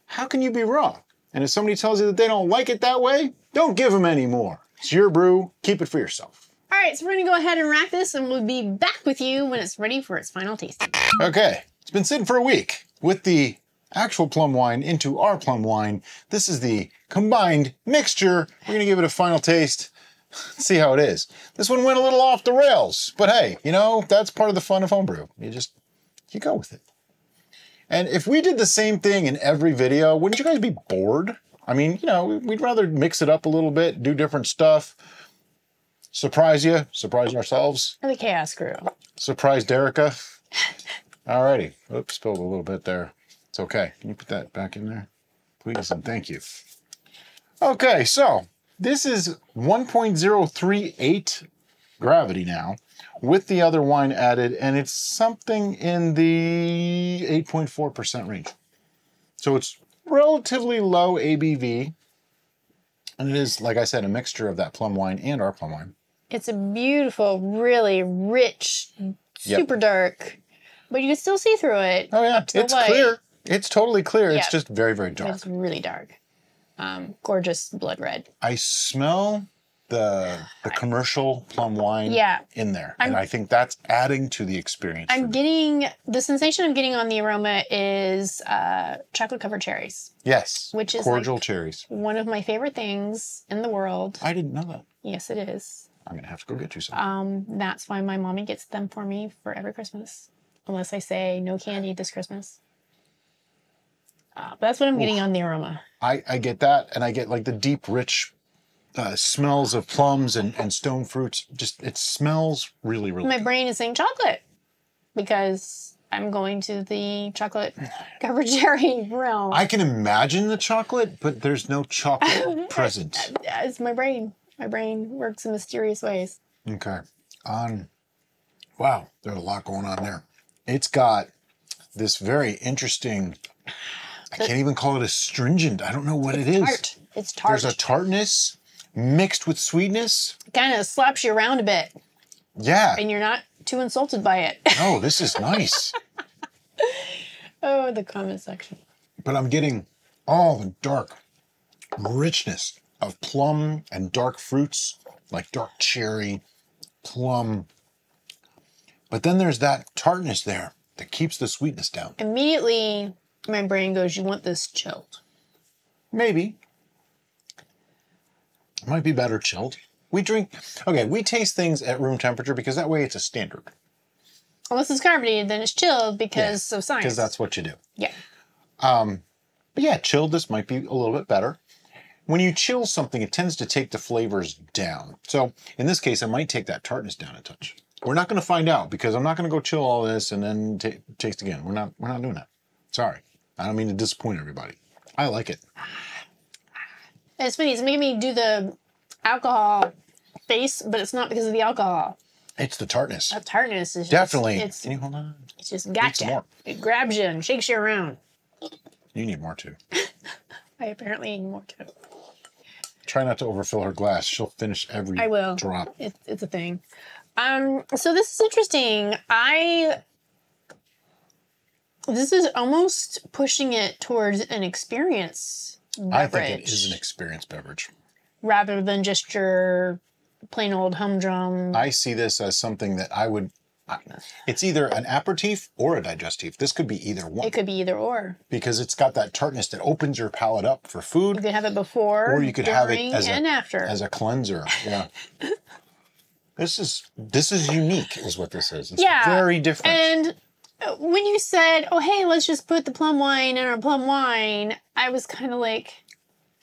how can you be wrong? And if somebody tells you that they don't like it that way, don't give them any more. It's your brew. Keep it for yourself. All right, so we're gonna go ahead and rack this, and we'll be back with you when it's ready for its final tasting. Okay, it's been sitting for a week with the actual plum wine into our plum wine. This is the combined mixture. We're gonna give it a final taste. See how it is. This one went a little off the rails, but hey, you know, that's part of the fun of homebrew. You just, you go with it. And if we did the same thing in every video, wouldn't you guys be bored? I mean, you know, we'd rather mix it up a little bit, do different stuff, surprise you, surprise ourselves. The chaos crew. Surprise, Derica. Alrighty. Oops, spilled a little bit there. It's okay. Can you put that back in there? Please and thank you. Okay, so this is 1.038 gravity now with the other wine added, and it's something in the 8.4% range. So it's relatively low ABV. And it is, like I said, a mixture of that plum wine and our plum wine. It's a beautiful, really rich, Yep. super dark, but you can still see through it. Oh yeah, Up to the it's clear. It's totally clear. It's just very, very dark. It's really dark. Um, gorgeous blood red. I smell the the commercial plum wine Yeah. in there, I'm- and I think that's adding to the experience. I'm getting the sensation I'm getting on the aroma is uh, chocolate covered cherries. yes, which is cordial like- cherries. One of my favorite things in the world. I didn't know that. Yes, it is. I'm gonna have to go get you some. Um, that's why my mommy gets them for me for every Christmas, unless I say no candy this Christmas. That's what I'm getting on the aroma. I, I get that, and I get like the deep, rich uh, smells of plums and, and stone fruits. Just it smells really, really. My good. brain is saying chocolate because I'm going to the chocolate covered cherry realm. I can imagine the chocolate, but there's no chocolate present. it's my brain. My brain works in mysterious ways. Okay. On. Wow, there's a lot going on there. It's got this very interesting. I can't even call it astringent. I don't know what it is. Tart. It's tart. There's a tartness mixed with sweetness. kind of slaps you around a bit, Yeah. and you're not too insulted by it. Oh, this is nice. oh, the comment section. but I'm getting all the dark richness of plum and dark fruits, like dark cherry, plum. But then there's that tartness there that keeps the sweetness down. Immediately, my brain goes, "You want this chilled." Maybe. Might be better chilled. We drink, okay, we taste things at room temperature because that way it's a standard. Unless it's carbonated, then it's chilled because of science. Because that's what you do. yeah. Um, But yeah, chilled, this might be a little bit better. When you chill something, it tends to take the flavors down. So in this case, I might take that tartness down a touch. We're not going to find out because I'm not going to go chill all this and then taste again. We're not. We're not doing that. Sorry. I don't mean to disappoint everybody. I like it. It's funny. It's making me do the alcohol face, but it's not because of the alcohol. It's the tartness. The tartness is just, Definitely. It's Can you hold on? it's just some gotcha. more. It grabs you and shakes you around. You need more too. I apparently need more too. Try not to overfill her glass. She'll finish every I will. drop. It's it's a thing. Um. So this is interesting. I. This is almost pushing it towards an experience beverage. I think it is an experience beverage. rather than just your plain old humdrum. I see this as something that I would. It's either an aperitif or a digestif. This could be either one it could be either or. because it's got that tartness that opens your palate up for food. You could have it before, or you could have it as a after. as a cleanser. Yeah. this is this is unique, is what this is. It's Yeah, very different. And when you said, "Oh, hey, let's just put the plum wine in our plum wine," I was kind of like,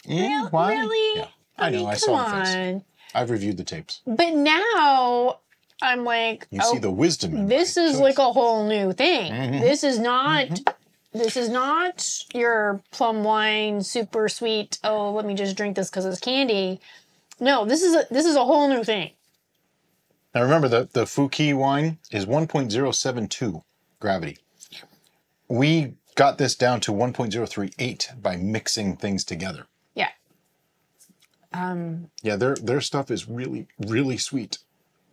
Yeah, "Real- why? "Really? Yeah, I know. mean, I come saw the face. on." I've reviewed the tapes. But now I'm like, You "Oh, see the wisdom. In this is choice. like a whole new thing. Mhm. This is not." This is not your plum wine, super sweet. Oh, let me just drink this because it's candy. No, this is a this is a whole new thing. Now remember the the Fu-Ki wine is 1.072 gravity. We got this down to 1.038 by mixing things together. Yeah. Um, Yeah, their their stuff is really really sweet.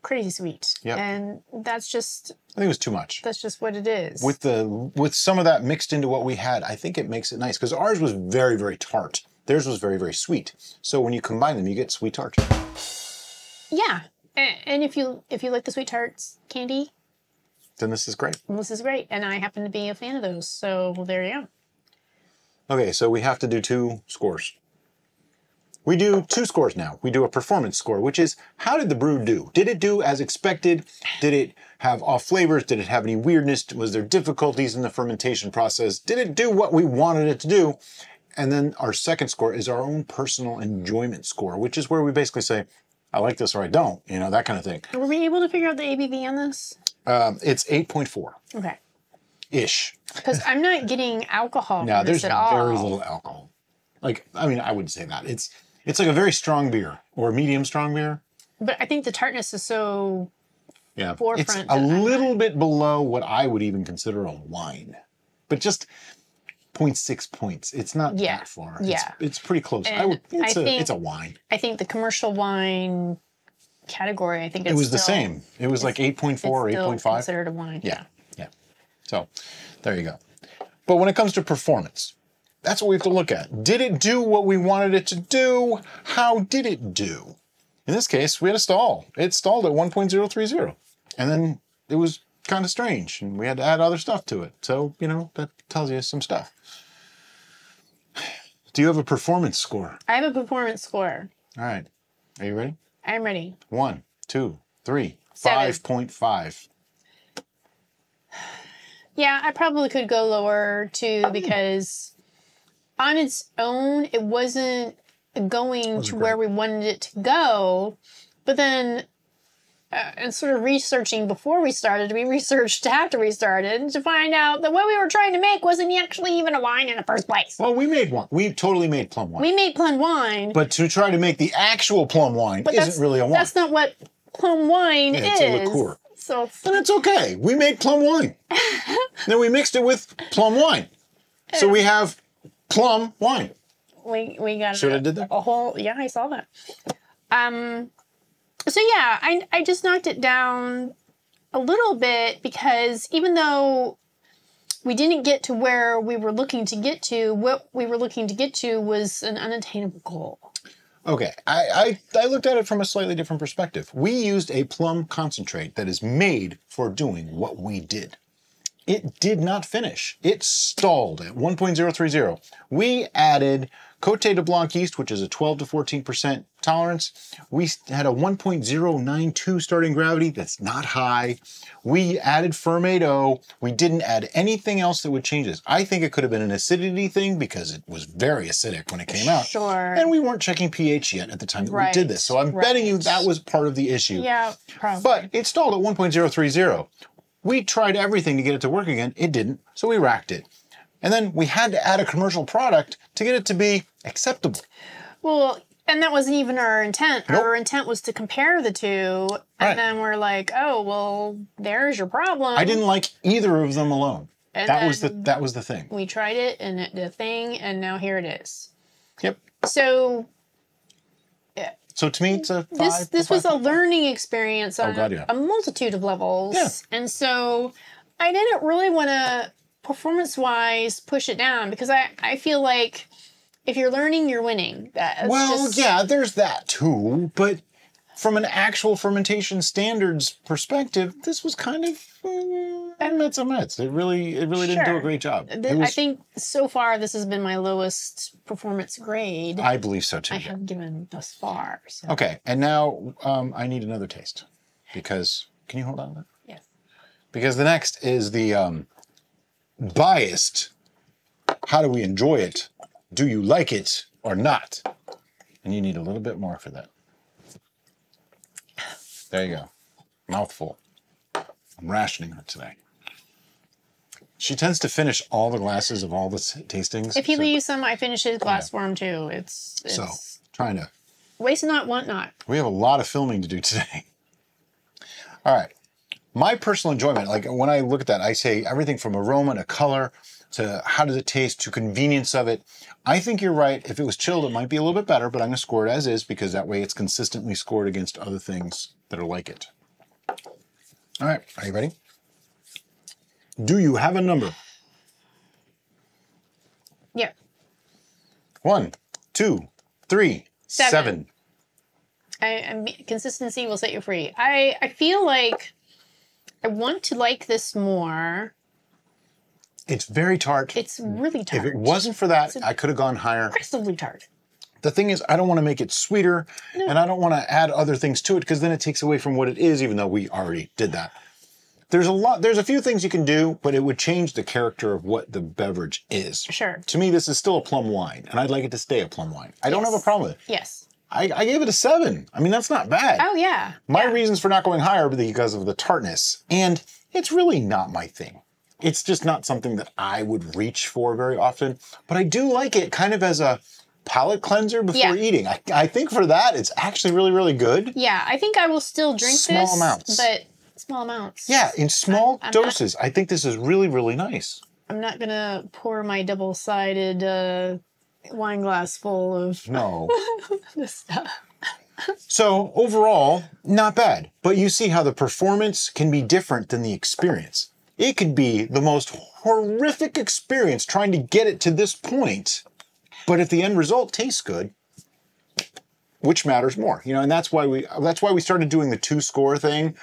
crazy sweet. Yeah. And that's just I think it was too much. that's just what it is. With the with some of that mixed into what we had, I think it makes it nice because ours was very very tart. Theirs was very very sweet. So when you combine them, you get sweet tart. yeah. And, and if you if you like the sweet tarts candy, Then this is great. this is great. And I happen to be a fan of those. So there you go. Okay, so we have to do two scores. We do two scores now. We do a performance score, which is how did the brew do? Did it do as expected? Did it have off flavors? Did it have any weirdness? Was there difficulties in the fermentation process? Did it do what we wanted it to do? And then our second score is our own personal enjoyment score, which is where we basically say, I like this or I don't, you know, that kind of thing. Were we able to figure out the ABV on this? Um, it's 8.4 Okay. ish. Because I'm not getting alcohol No, there's at all. very little alcohol. Like, I mean, I wouldn't say that. It's it's like a very strong beer or a medium strong beer. But I think the tartness is so Yeah, it's Forefront a that I'm little bit below what I would even consider a wine, but just 0.6 points. It's not Yeah, that far. yeah. it's, it's pretty close. I would. It's I a think- it's a wine. I think the commercial wine category, I think it's It was the same. It was like 8.4 or 8.5. considered a wine. Yeah, yeah. So there you go. But when it comes to performance, that's what we have to look at. Did it do what we wanted it to do? How did it do? In this case, we had a stall. It stalled at 1.030. And then it was kind of strange, and we had to add other stuff to it. So, you know, that tells you some stuff. Do you have a performance score? I have a performance score. All right. Are you ready? I'm ready. One, two, three, Seven. 5.5. Yeah, I probably could go lower too oh, because on its own, it wasn't going to where we wanted it to go. But then, uh, and sort of researching before we started, we researched after we started to find out that what we were trying to make wasn't actually even a wine in the first place. Well, we made one. We totally made plum wine. We made plum wine, but to try to make the actual plum wine but isn't really a wine. That's not what plum wine Yeah, is. it's a liqueur. So it's And it's okay. We made plum wine. then we mixed it with plum wine. So we have plum wine. we we got what a, I did there? a whole yeah i saw that um so yeah i i just knocked it down a little bit because even though we didn't get to where we were looking to get to what we were looking to get to was an unattainable goal Okay, I, I, I looked at it from a slightly different perspective. We used a plum concentrate that is made for doing what we did. It did not finish. It stalled at 1.030. We added Cote de Blanc yeast, which is a 12 to 14% tolerance. We had a 1.092 starting gravity. That's not high. We added Fermaid O. We didn't add anything else that would change this. I think it could have been an acidity thing because it was very acidic when it came out. Sure. And we weren't checking pH yet at the time that we did this. So I'm betting you that was part of the issue. yeah probably But it stalled at 1.030. We tried everything to get it to work again. It didn't. So we racked it. And then we had to add a commercial product to get it to be acceptable. well and that wasn't even our intent Nope. our intent was to compare the two and Right. then we're like oh well there's your problem I didn't like either of them alone. And that was the that was the thing. we tried it and it did a thing and now here it is Yep. so So to me, it's a five. this this was a learning experience on Oh, God, yeah. a multitude of levels Yeah. and so i didn't really want to performance wise push it down because i i feel like if you're learning you're winning that's well, just, yeah, there's that too. But from an actual fermentation standards perspective, this was kind of uh, and that's a mess. It really, it really didn't do a great job. th- It i think so far this has been my lowest performance grade I believe so too. i have given thus far so Okay, and now um, I need another taste because can you hold on to that? yes Because the next is the um, biased. How do we enjoy it? Do you like it or not? And you need a little bit more for that. There you go. Mouthful. I'm rationing her today. She tends to finish all the glasses of all the tastings. if he so, leaves some i finish his glass for him too it's, it's so trying to waste not want not We have a lot of filming to do today. All right. My personal enjoyment, like when I look at that, I say everything from aroma to color to how does it taste to convenience of it. I think you're right. If it was chilled, it might be a little bit better, but I'm going to score it as is because that way it's consistently scored against other things that are like it. All right. Are you ready? Do you have a number? yeah One, two, three, Seven. seven. I, I consistency will set you free. I I feel like I want to like this more. It's very tart. It's mm. really tart. if it wasn't for that, I could have gone higher. aggressively tart. The thing is, I don't want to make it sweeter and I don't want to add other things to it because then it takes away from what it is, even though we already did that. There's a lot, there's a few things you can do, but it would change the character of what the beverage is. Sure. To me, this is still a plum wine, and I'd like it to stay a plum wine. I don't have a problem with it. Yes. I, I gave it a seven. I mean, that's not bad. Oh yeah. My yeah. reasons for not going higher are because of the tartness, and it's really not my thing. It's just not something that I would reach for very often, but I do like it kind of as a palate cleanser before Yeah. eating. I, I think for that, it's actually really, really good. Yeah, I think I will still drink Small this, amounts. but small amounts. Yeah, in small I'm not- doses, I think this is really, really nice. I'm not gonna pour my double-sided uh, wine glass full of No. this stuff. So overall, not bad. But you see how the performance can be different than the experience. It could be the most horrific experience trying to get it to this point, but if the end result tastes good, which matters more? You know, and that's why we that's why we started doing the two score thing.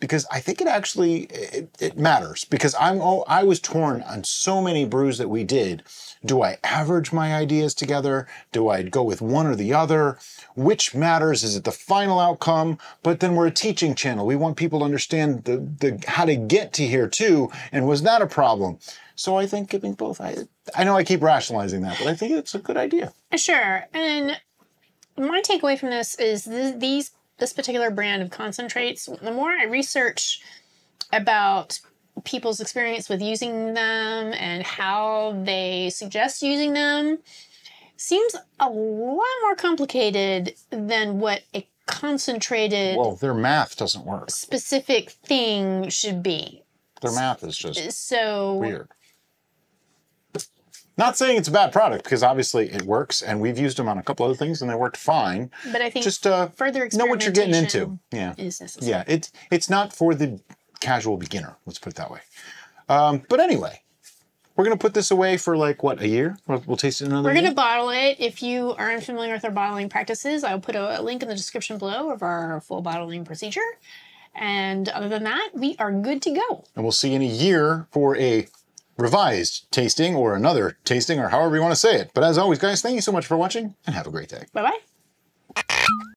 Because I think it actually it, it matters because I'm oh I was torn on so many brews that we did. Do I average my ideas together? Do I go with one or the other? Which matters? Is it the final outcome? But then we're a teaching channel. We want people to understand the, the how to get to here too. And was that a problem? So I think giving both. I I know I keep rationalizing that, but I think it's a good idea. Sure. And my takeaway from this is th- these this particular brand of concentrates. The more I research about people's experience with using them and how they suggest using them, seems a lot more complicated than what a concentrated Well, their math doesn't work. specific thing should be. Their math is just So weird. Not saying it's a bad product because obviously it works, and we've used them on a couple other things and they worked fine. but I think Just uh, further know what you're getting into. Yeah, is necessary. yeah. It's it's not for the casual beginner. Let's put it that way. Um, but anyway, we're gonna put this away for like what a year. We'll, we'll taste it another. We're year? to bottle it. If you are unfamiliar with our bottling practices, I'll put a link in the description below of our full bottling procedure. And other than that, we are good to go. and we'll see you in a year for a revised tasting or another tasting or however you want to say it. But as always, guys, thank you so much for watching and have a great day. Bye bye.